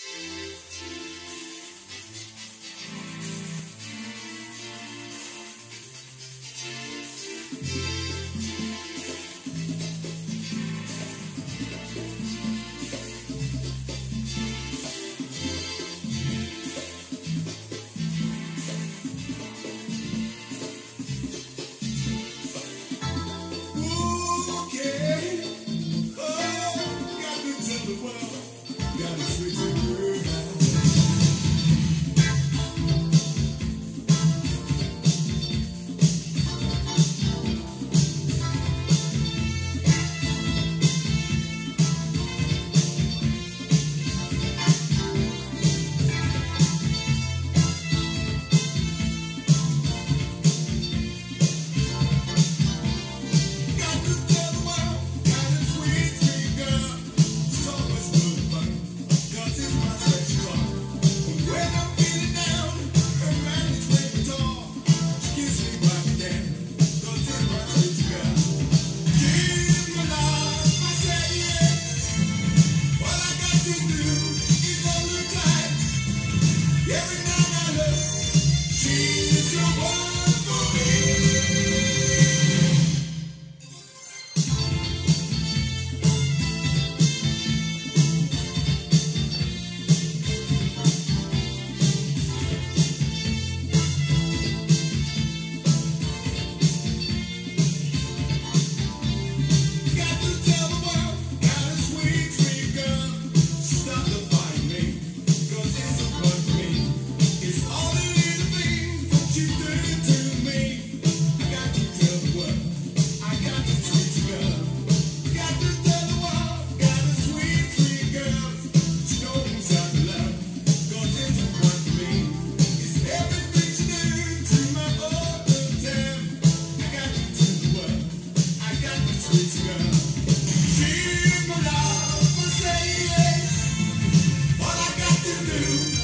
Okay. Oh, you.